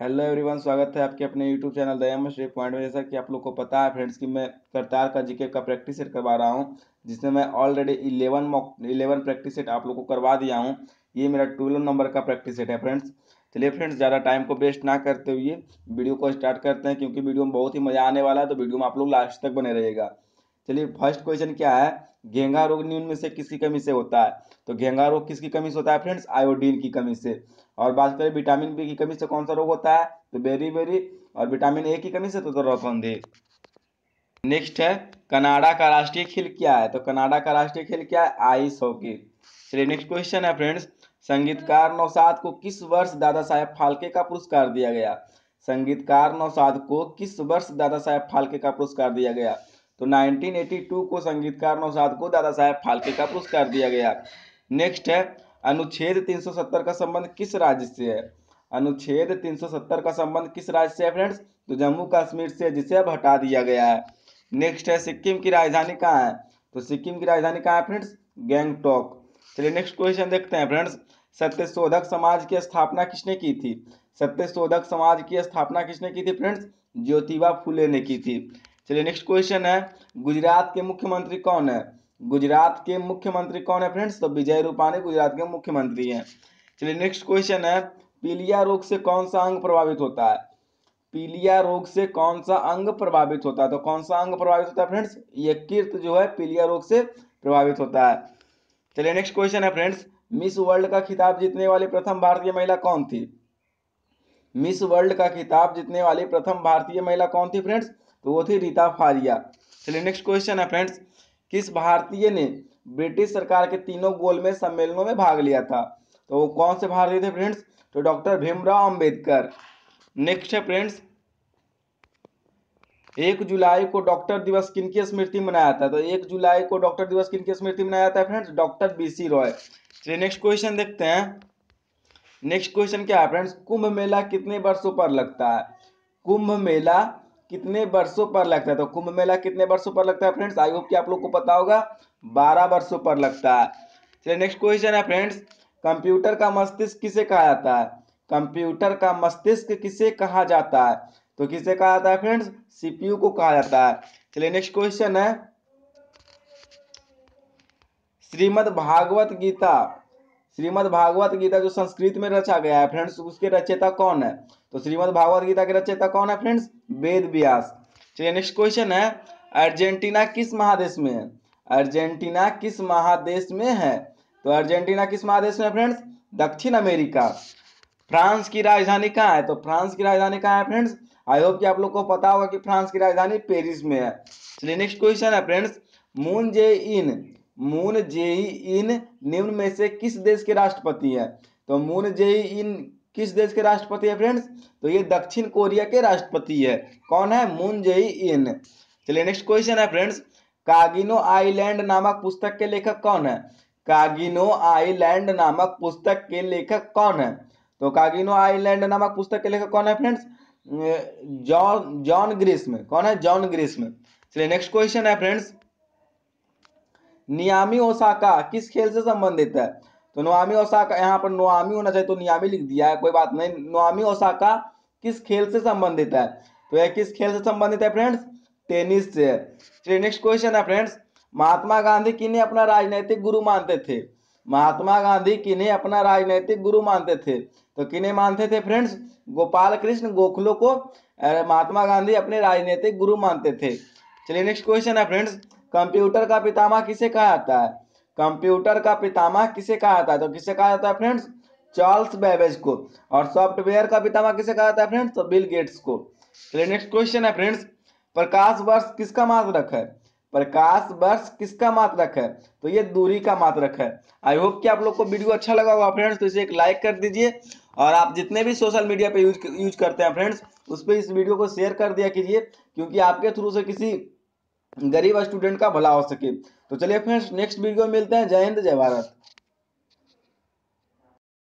Hello everyone, स्वागत है आपके अपने यूट्यूब चैनल दयाम श्री पॉइंट में। जैसा कि आप लोग को पता है फ्रेंड्स, कि मैं करतार का जीके का प्रैक्टिस सेट करवा रहा हूँ, जिसमें मैं already eleven mock eleven practice set आप लोग को करवा दिया हूँ। ये मेरा ट्वेल्व नंबर का प्रैक्टिस सेट है फ्रेंड्स। चलिए फ्रेंड्स, ज़्यादा टाइम को वेस्ट ना करते हुए वीडियो को स्टार्ट करते हैं, क्योंकि वीडियो में बहुत ही मज़ा आने वाला है तो वीडियो में आप लोग लास्ट तक बने रहिएगा। चलिए फ़र्स्ट क्वेश्चन क्या है? घेंगा रोग न्यून में से किसकी कमी से होता है? तो घेंगा रोग किसकी कमी से होता है फ्रेंड्स आयोडीन की कमी से। और बात करें विटामिन बी की कमी से कौन सा रोग होता है? तो बेरी बेरी और विटामिन ए की कमी से तो रौफंदी नेक्स्ट है, कनाडा का राष्ट्रीय खेल क्या है? तो कनाडा का राष्ट्रीय खेल क्या है? Ice hockey. चलिए नेक्स्ट क्वेश्चन है फ्रेंड्स संगीतकार नौसाद को किस वर्ष दादा साहेब फाल्के का पुरस्कार दिया गया? संगीतकार नौसाद को किस वर्ष दादा साहेब फाल्के का पुरस्कार दिया गया? तो 1982 को संगीतकार नौसाद को दादा साहेब फाल्के का पुरस्कार दिया गया। नेक्स्ट है, अनुच्छेद 370 का संबंध किस राज्य से है? अनुच्छेद 370 का संबंध किस राज्य से है फ्रेंड्स? तो जम्मू कश्मीर से, जिसे अब हटा दिया गया है। नेक्स्ट है, सिक्किम की राजधानी कहाँ है? तो सिक्किम की राजधानी कहाँ है फ्रेंड्स? गैंगटॉक। चलिए नेक्स्ट क्वेश्चन देखते हैं फ्रेंड्स। सत्यशोधक समाज की स्थापना किसने की थी? सत्यशोधक समाज की स्थापना किसने की थी फ्रेंड्स? ज्योतिबा फुले ने की थी। चलिए नेक्स्ट क्वेश्चन है। गुजरात के मुख्यमंत्री कौन है? गुजरात के मुख्यमंत्री कौन है फ्रेंड्स तो विजय रूपाणी गुजरात के मुख्यमंत्री हैं। चलिए नेक्स्ट क्वेश्चन है। पीलिया रोग से कौन सा अंग प्रभावित होता है? पीलिया रोग से कौन सा अंग प्रभावित होता है? तो कौन सा अंग प्रभावित होता है फ्रेंड्स यकृत जो है, पीलिया रोग से प्रभावित होता है। चलिए नेक्स्ट क्वेश्चन है फ्रेंड्स मिस वर्ल्ड का खिताब जीतने वाली प्रथम भारतीय महिला कौन थी? मिस वर्ल्ड का खिताब जीतने वाली प्रथम भारतीय महिला कौन थी फ्रेंड्स तो वो थी रीता फारिया। चलिए नेक्स्ट क्वेश्चन है फ्रेंड्स किस भारतीय ने ब्रिटिश सरकार के तीनों गोलमेज सम्मेलनों में भाग लिया था? तो वो कौन से भारतीय थे फ्रेंड्स तो डॉक्टर भीमराव अंबेडकर। नेक्स्ट है फ्रेंड्स एक जुलाई को डॉक्टर दिवस किन की स्मृति मनाया था? तो एक जुलाई को डॉक्टर दिवस किन की स्मृति मनाया जाता है फ्रेंड्स डॉक्टर बीसी रॉय चलिए नेक्स्ट क्वेश्चन देखते हैं। नेक्स्ट क्वेश्चन क्या है फ्रेंड्स कुंभ मेला कितने वर्षों पर लगता है? कुंभ मेला कितने वर्षों पर लगता है? तो कुंभ मेला कितने वर्षों पर लगता है फ्रेंड्स? आई होप कि आप लोग को पता होगा, बारह वर्षों पर लगता है। चलिए नेक्स्ट क्वेश्चन है फ्रेंड्स। कंप्यूटर का मस्तिष्क किसे कहा जाता है? कंप्यूटर का मस्तिष्क किसे कहा जाता है? तो किसे कहा जाता है फ्रेंड्स? सीपीयू को कहा जाता है। चलिए नेक्स्ट क्वेश्चन है। श्रीमद भागवत गीता। श्रीमद भागवत गीता जो संस्कृत में रचा गया है फ्रेंड्स, उसके रचयिता कौन है? तो श्रीमद भागवत गीता के रचयिता कौन है फ्रेंड्स? वेद व्यास। चलिए नेक्स्ट क्वेश्चन है, अर्जेंटीना किस महादेश में है? अर्जेंटीना किस महादेश में है? तो अर्जेंटीना किस महादेश में है फ्रेंड्स दक्षिण अमेरिका। फ्रांस की राजधानी कहाँ है? तो फ्रांस की राजधानी कहाँ है फ्रेंड्स आई होप कि आप लोग को पता होगा कि फ्रांस की राजधानी पेरिस में है। चलिए नेक्स्ट क्वेश्चन है friends Moon Jae in, Moon Jae in निम्न में से किस देश के राष्ट्रपति है? तो मून जे इन किस देश के राष्ट्रपति है फ्रेंड्स तो ये दक्षिण कोरिया के राष्ट्रपति है। कौन है? मून जे इन चलिए नेक्स्ट क्वेश्चन है फ्रेंड्स कागिनो आइलैंड नामक पुस्तक के लेखक कौन है? कागिनो आइलैंड नामक पुस्तक के लेखक कौन है? तो कागिनो आइलैंड नामक पुस्तक के लेखक कौन है फ्रेंड्स जॉन जॉन ग्रीस्म कौन है? जॉन ग्रीस्म चलिए नेक्स्ट क्वेश्चन है फ्रेंड्स नियामी ओसाका किस खेल से संबंधित है? तो नोआमी ओसाका, यहाँ पर नोआमी होना चाहिए तो नियामी लिख दिया है, कोई बात नहीं। नोआमी ओसाका किस खेल से संबंधित है? तो यह किस खेल से संबंधित है फ्रेंड्स? टेनिस से। चलिए नेक्स्ट क्वेश्चन है फ्रेंड्स। महात्मा गांधी किन्हें अपना राजनैतिक गुरु मानते थे? महात्मा गांधी किन्हें अपना राजनैतिक गुरु मानते थे? तो किन्हें मानते थे फ्रेंड्स? गोपाल कृष्ण गोखलो को महात्मा गांधी अपने राजनीतिक गुरु मानते थे। चलिए नेक्स्ट क्वेश्चन है फ्रेंड्स। कंप्यूटर का पितामह किसे कहा जाता है? कंप्यूटर का पितामह किसे कहा जाता है? तो किसे कहा जाता है फ्रेंड्स? चार्ल्स बेबेज को। और सॉफ्टवेयर का पितामह किसे कहा जाता है फ्रेंड्स? तो बिल गेट्स को। चलिए नेक्स्ट क्वेश्चन है फ्रेंड्स। प्रकाश वर्ष किसका मात्रक है? प्रकाश वर्ष किसका मात्रक है? तो ये दूरी का मात्रक है। आई होप कि आप लोग को वीडियो अच्छा लगा होगा फ्रेंड्स। तो इसे एक लाइक कर दीजिए। और आप जितने भी सोशल मीडिया पे यूज़ यूज़ करते हैं फ्रेंड्स, उस पर इस वीडियो को शेयर कर दिया कीजिए। क्योंकि आपके थ्रू से किसी गरीब स्टूडेंट का भला हो सके। तो चलिए फ्रेंड्स नेक्स्ट वीडियो में मिलते हैं। जय हिंद, जय भारत।